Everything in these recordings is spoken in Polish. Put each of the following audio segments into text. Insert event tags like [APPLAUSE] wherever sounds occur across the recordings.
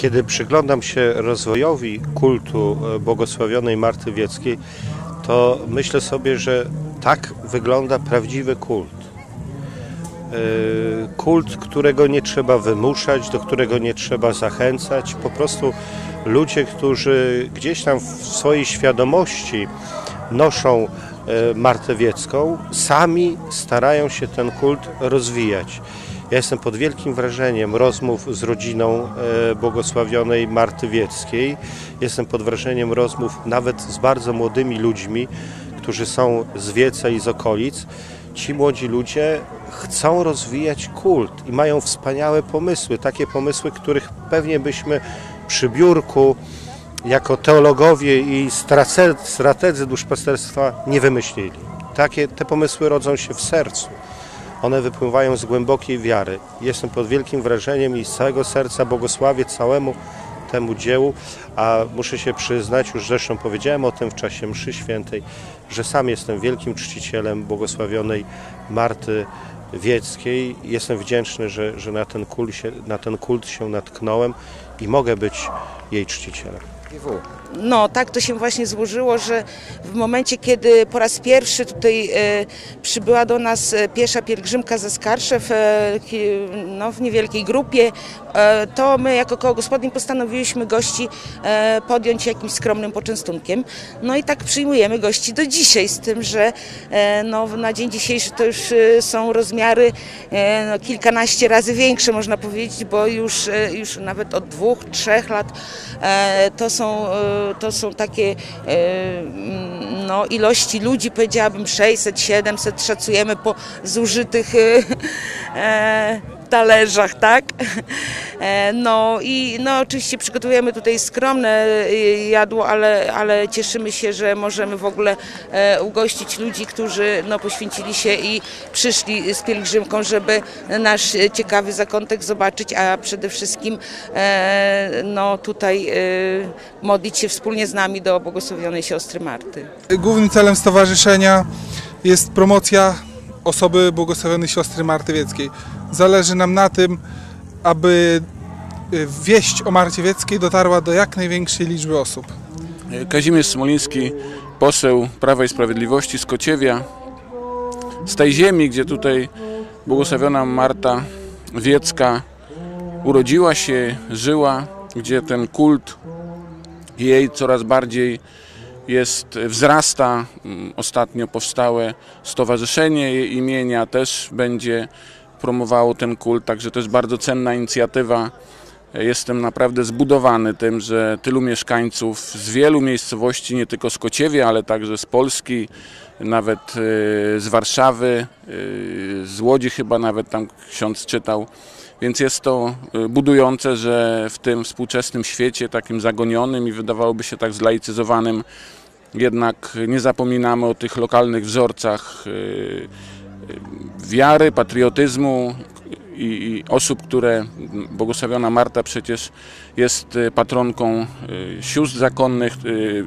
Kiedy przyglądam się rozwojowi kultu e, błogosławionej Marty Wieckiej, to myślę sobie, że tak wygląda prawdziwy kult. E, kult, którego nie trzeba wymuszać, do którego nie trzeba zachęcać. Po prostu ludzie, którzy gdzieś tam w swojej świadomości noszą e, Martę Wiecką, sami starają się ten kult rozwijać. Ja jestem pod wielkim wrażeniem rozmów z rodziną e, błogosławionej Marty Wieckiej. Jestem pod wrażeniem rozmów nawet z bardzo młodymi ludźmi, którzy są z Wieca i z okolic. Ci młodzi ludzie chcą rozwijać kult i mają wspaniałe pomysły, takie pomysły, których pewnie byśmy przy biurku jako teologowie i strategzy duszpasterstwa nie wymyślili. Takie te pomysły rodzą się w sercu. One wypływają z głębokiej wiary. Jestem pod wielkim wrażeniem i z całego serca błogosławię całemu temu dziełu, a muszę się przyznać, już zresztą powiedziałem o tym w czasie mszy świętej, że sam jestem wielkim czcicielem błogosławionej Marty Wieckiej. Jestem wdzięczny, że, że na, ten kult się, na ten kult się natknąłem i mogę być jej czcicielem. No, tak to się właśnie złożyło, że w momencie, kiedy po raz pierwszy tutaj e, przybyła do nas e, piesza pielgrzymka ze Skarszew e, no, w niewielkiej grupie, to my jako koło gospodyń postanowiliśmy gości podjąć jakimś skromnym poczęstunkiem. No i tak przyjmujemy gości do dzisiaj, z tym, że no, na dzień dzisiejszy to już są rozmiary no, kilkanaście razy większe, można powiedzieć, bo już, już nawet od dwóch, trzech lat to są e, to są takie e, no, ilości ludzi, powiedziałabym 600, 700, szacujemy po zużytych e, [LAUGHS] talerzach, tak? E, No i no, oczywiście przygotowujemy tutaj skromne e, jadło, ale, ale cieszymy się, że możemy w ogóle e, ugościć ludzi, którzy no, poświęcili się i przyszli z pielgrzymką, żeby nasz ciekawy zakątek zobaczyć, a przede wszystkim no, tutaj modlić się wspólnie z nami do błogosławionej siostry Marty. Głównym celem stowarzyszenia jest promocja osoby błogosławionej siostry Marty Wieckiej. Zależy nam na tym, aby y, wieść o Marcie Wieckiej dotarła do jak największej liczby osób. Kazimierz Smoliński, poseł Prawa i Sprawiedliwości z Kociewia, z tej ziemi, gdzie tutaj błogosławiona Marta Wiecka urodziła się, żyła, gdzie ten kult jej coraz bardziej jest, wzrasta. Mm, Ostatnio powstałe stowarzyszenie jej imienia też będzie promowało ten kult, także to jest bardzo cenna inicjatywa. Jestem naprawdę zbudowany tym, że tylu mieszkańców z wielu miejscowości, nie tylko z Kociewia, ale także z Polski, nawet e, z Warszawy, e, z Łodzi chyba nawet tam ksiądz czytał. Więc jest to e, budujące, że w tym współczesnym świecie, takim zagonionym i wydawałoby się tak zlaicyzowanym, jednak nie zapominamy o tych lokalnych wzorcach wiary, patriotyzmu i, i osób, które błogosławiona Marta przecież jest y, patronką y, sióstr zakonnych, y,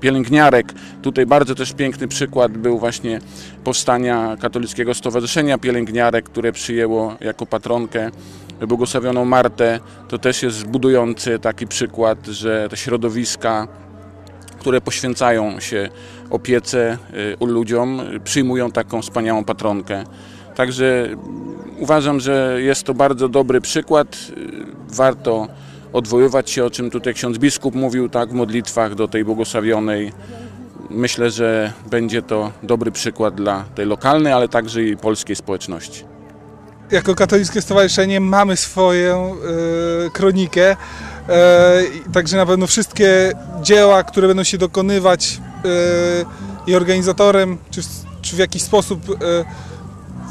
pielęgniarek. Tutaj bardzo też piękny przykład był właśnie powstania Katolickiego Stowarzyszenia Pielęgniarek, które przyjęło jako patronkę błogosławioną Martę. To też jest budujący taki przykład, że te środowiska które poświęcają się opiece y, u ludziom, przyjmują taką wspaniałą patronkę. Także mm, uważam, że jest to bardzo dobry przykład. Y, Warto odwoływać się, o czym tutaj ksiądz biskup mówił, tak, w modlitwach do tej błogosławionej. Myślę, że będzie to dobry przykład dla tej lokalnej, ale także i polskiej społeczności. Jako katolickie stowarzyszenie mamy swoją e, kronikę, także na pewno wszystkie dzieła, które będą się dokonywać e, i organizatorem, czy, w- czy w jakiś sposób e,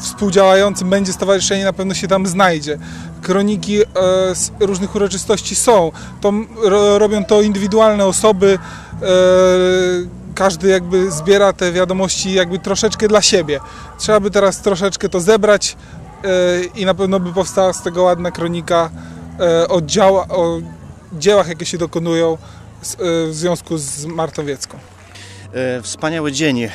współdziałającym będzie stowarzyszenie, na pewno się tam znajdzie. Kroniki e, z różnych uroczystości są. To ro, robią to indywidualne osoby. E, każdy jakby zbiera te wiadomości jakby troszeczkę dla siebie. Trzeba by teraz troszeczkę to zebrać e, i na pewno by powstała z tego ładna kronika e, o, działa, o dziełach, jakie się dokonują e, w związku z Martą Wiecką. E, Wspaniały dzień. E,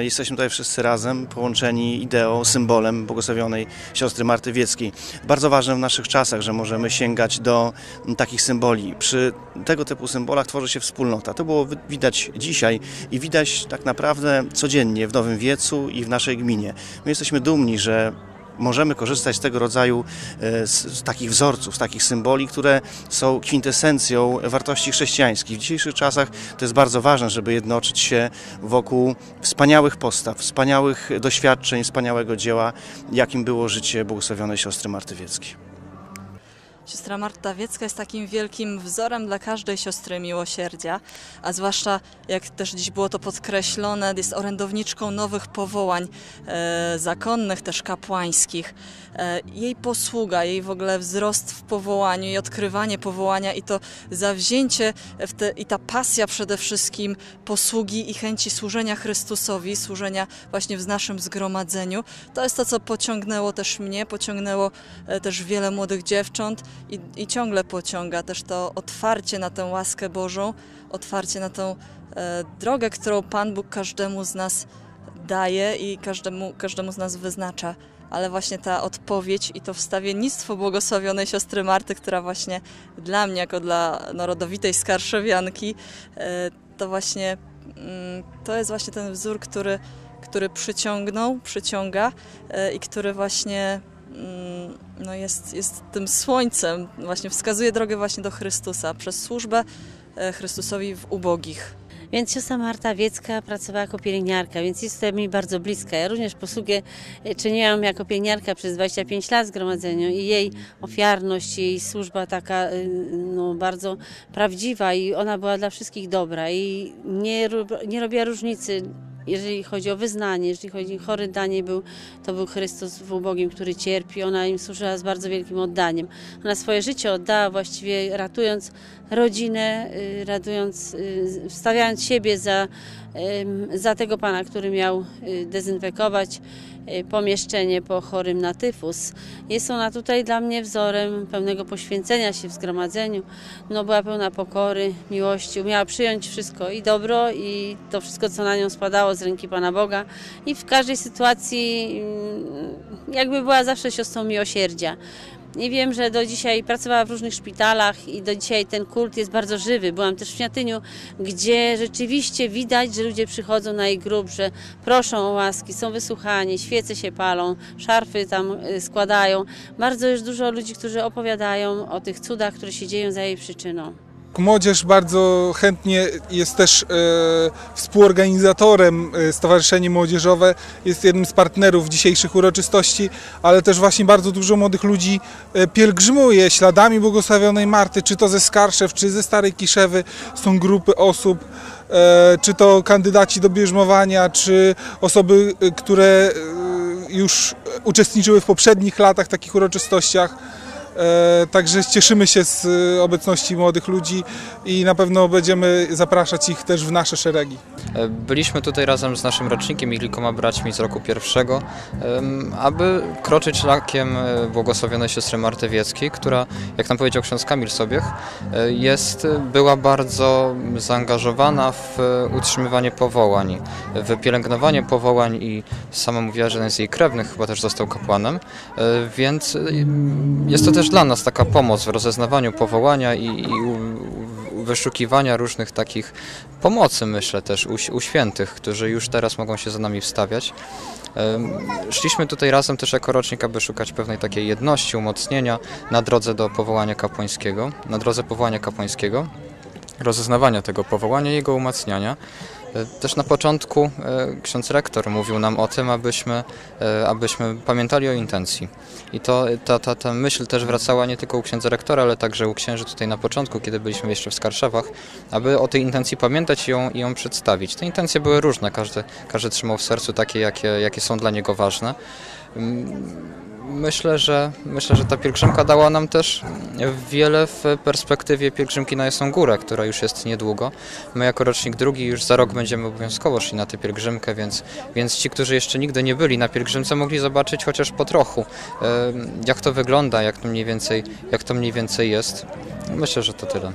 Jesteśmy tutaj wszyscy razem, połączeni ideą, symbolem błogosławionej siostry Marty Wieckiej. Bardzo ważne w naszych czasach, że możemy sięgać do takich symboli. Przy tego typu symbolach tworzy się wspólnota. To było wi- widać dzisiaj i widać tak naprawdę codziennie w Nowym Wiecu i w naszej gminie. My jesteśmy dumni, że możemy korzystać z tego rodzaju e, z, z takich wzorców, z takich symboli, które są kwintesencją wartości chrześcijańskich. W dzisiejszych czasach to jest bardzo ważne, żeby jednoczyć się wokół wspaniałych postaw, wspaniałych doświadczeń, wspaniałego dzieła, jakim było życie błogosławionej siostry Marty Wieckiej. Siostra Marta Wiecka jest takim wielkim wzorem dla każdej siostry miłosierdzia, a zwłaszcza, jak też dziś było to podkreślone, jest orędowniczką nowych powołań e, zakonnych, też kapłańskich. E, jej posługa, jej w ogóle wzrost w powołaniu i odkrywanie powołania i to zawzięcie te, i ta pasja przede wszystkim posługi i chęci służenia Chrystusowi, służenia właśnie w naszym zgromadzeniu, to jest to, co pociągnęło też mnie, pociągnęło e, też wiele młodych dziewcząt i, i ciągle pociąga też to otwarcie na tę łaskę Bożą, otwarcie na tą e, drogę, którą Pan Bóg każdemu z nas daje i każdemu, każdemu z nas wyznacza. Ale właśnie ta odpowiedź i to wstawiennictwo błogosławionej siostry Marty, która właśnie dla mnie, jako dla no, rodowitej skarszewianki, e, to właśnie mm, to jest właśnie ten wzór, który, który przyciągnął, przyciąga e, i który właśnie no jest, jest tym słońcem, właśnie wskazuje drogę właśnie do Chrystusa przez służbę e, Chrystusowi w ubogich. Więc siostra Marta Wiecka pracowała jako pielęgniarka, więc jest to mi bardzo bliska. Ja również posługę e, czyniłam jako pielęgniarka przez 25 lat w zgromadzeniu i jej ofiarność, jej służba taka y, no, bardzo prawdziwa i ona była dla wszystkich dobra i nie, nie robiła różnicy jeżeli chodzi o wyznanie, jeżeli chodzi o chory dla niej był, to był Chrystus w ubogim, który cierpi. Ona im służyła z bardzo wielkim oddaniem. Ona swoje życie oddała właściwie ratując rodzinę, y, ratując, y, wstawiając siebie za, za tego Pana, który miał y, dezynfekować y, pomieszczenie po chorym na tyfus. Jest ona tutaj dla mnie wzorem pełnego poświęcenia się w zgromadzeniu. No, była pełna pokory, miłości, umiała przyjąć wszystko i dobro, i to wszystko, co na nią spadało z ręki Pana Boga. I w każdej sytuacji mm, jakby była zawsze siostrą miłosierdzia. I wiem, że do dzisiaj pracowała w różnych szpitalach i do dzisiaj ten kult jest bardzo żywy. Byłam też w Śniatyniu, gdzie rzeczywiście widać, że ludzie przychodzą na jej grób, że proszą o łaski, są wysłuchani, świece się palą, szarfy tam y, składają. Bardzo jest dużo ludzi, którzy opowiadają o tych cudach, które się dzieją za jej przyczyną. Młodzież bardzo chętnie jest też e, współorganizatorem e, Stowarzyszenie Młodzieżowe, jest jednym z partnerów dzisiejszych uroczystości, ale też właśnie bardzo dużo młodych ludzi e, pielgrzymuje śladami błogosławionej Marty, czy to ze Skarszew, czy ze Starej Kiszewy. Są grupy osób, czy to kandydaci do bierzmowania, czy osoby, które już uczestniczyły w poprzednich latach takich uroczystościach. E, Także cieszymy się z e, obecności młodych ludzi i na pewno będziemy zapraszać ich też w nasze szeregi. E, Byliśmy tutaj razem z naszym rocznikiem i kilkoma braćmi z roku pierwszego, aby kroczyć szlakiem błogosławionej siostry Marty Wieckiej, która, jak nam powiedział ksiądz Kamil Sobiech, jest, była bardzo zaangażowana w utrzymywanie powołań, w pielęgnowanie powołań i sama mówiła, że jeden z jej krewnych chyba też został kapłanem, więc jest to też dla nas taka pomoc w rozeznawaniu powołania i, i wyszukiwania różnych takich pomocy, myślę też u, u świętych, którzy już teraz mogą się za nami wstawiać. Szliśmy tutaj razem też jako rocznik, aby szukać pewnej takiej jedności, umocnienia na drodze do powołania kapłańskiego, na drodze powołania kapłańskiego, rozeznawania tego powołania i jego umacniania. Też na początku e, ksiądz rektor mówił nam o tym, abyśmy, e, abyśmy pamiętali o intencji. I to, ta, ta, ta myśl też wracała nie tylko u księdza rektora, ale także u księży tutaj na początku, kiedy byliśmy jeszcze w Skarszewach, aby o tej intencji pamiętać i ją, i ją przedstawić. Te intencje były różne, każdy, każdy trzymał w sercu takie, jakie, jakie są dla niego ważne. Myślę, że myślę, że ta pielgrzymka dała nam też wiele w perspektywie pielgrzymki na Jasną Górę, która już jest niedługo. My jako rocznik drugi już za rok będziemy obowiązkowo szli na tę pielgrzymkę, więc, więc ci, którzy jeszcze nigdy nie byli na pielgrzymce, mogli zobaczyć chociaż po trochu, jak to wygląda, jak to mniej więcej, jak to mniej więcej jest. Myślę, że to tyle.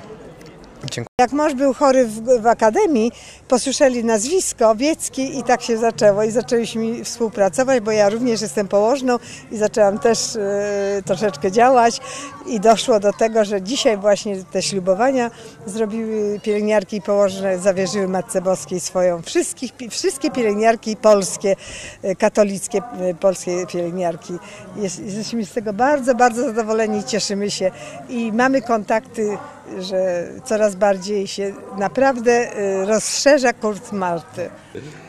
Dziękuję. Jak mąż był chory w, w akademii, posłyszeli nazwisko Wiecki i tak się zaczęło i zaczęliśmy współpracować, bo ja również jestem położną i zaczęłam też e, troszeczkę działać i doszło do tego, że dzisiaj właśnie te ślubowania zrobiły pielęgniarki i położne, zawierzyły Matce Boskiej swoją, wszystkich, wszystkie pielęgniarki polskie, e, katolickie e, polskie pielęgniarki. Jest, jesteśmy z tego bardzo, bardzo zadowoleni cieszymy się i mamy kontakty że coraz bardziej się naprawdę y, rozszerza kurs Marty.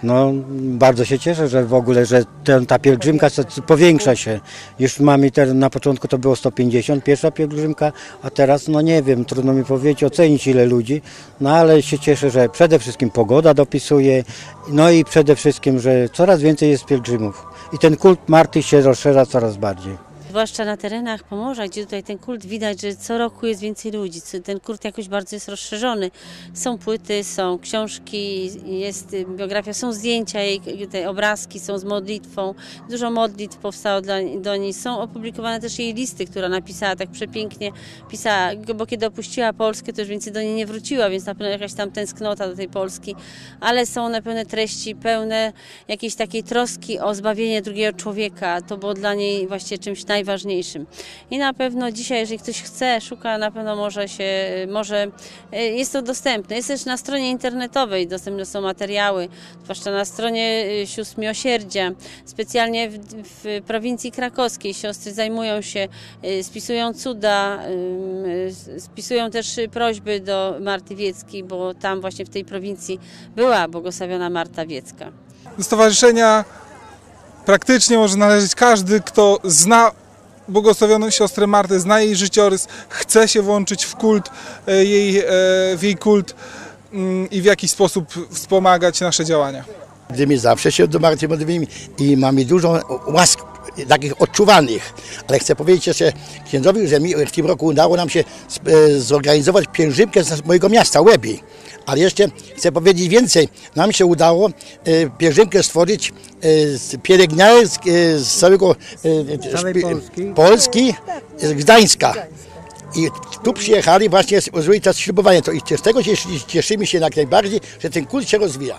No, bardzo się cieszę, że w ogóle, że ten, ta pielgrzymka powiększa się. Już mamy te, na początku to było 150, pierwsza pielgrzymka, a teraz, no nie wiem, trudno mi powiedzieć, ocenić ile ludzi, no ale się cieszę, że przede wszystkim pogoda dopisuje, no i przede wszystkim, że coraz więcej jest pielgrzymów. I ten kult Marty się rozszerza coraz bardziej. Zwłaszcza na terenach Pomorza, gdzie tutaj ten kult widać, że co roku jest więcej ludzi. Ten kult jakoś bardzo jest rozszerzony. Są płyty, są książki, jest y, biografia, są zdjęcia jej, te obrazki są z modlitwą. Dużo modlitw powstało dla, do niej. Są opublikowane też jej listy, która napisała tak przepięknie. Pisała, bo kiedy opuściła Polskę, to już więcej do niej nie wróciła, więc na pewno jakaś tam tęsknota do tej Polski. Ale są one pełne treści, pełne jakiejś takiej troski o zbawienie drugiego człowieka. To było dla niej właśnie czymś najważniejszym. I na pewno dzisiaj, jeżeli ktoś chce, szuka, na pewno może się, może e, jest to dostępne. Jest też na stronie internetowej dostępne są materiały, zwłaszcza na stronie e, sióstr miłosierdzia. Specjalnie w, w prowincji krakowskiej siostry zajmują się, e, spisują cuda, spisują też prośby do Marty Wieckiej, bo tam właśnie w tej prowincji była błogosławiona Marta Wiecka. Do stowarzyszenia praktycznie może należeć każdy, kto zna błogosławioną siostrę Martę, zna jej życiorys, chce się włączyć w kult, e, jej, e, w jej kult mm, i w jakiś sposób wspomagać nasze działania. gdy zawsze się do Marty modlimy i mamy dużo łask takich odczuwanych. Ale chcę powiedzieć jeszcze księdzowi, że mi w tym roku udało nam się e, zorganizować pielgrzymkę z mojego miasta, Łebi. Ale jeszcze chcę powiedzieć więcej. Nam się udało e, pielgrzymkę stworzyć e, z pielęgniarek z, e, z całego e, całej szpi- Polski? Polski, z Gdańska. I tu przyjechali właśnie zrobić to ślubowanie. To I z tego się cieszymy się jak najbardziej, że ten kult się rozwija.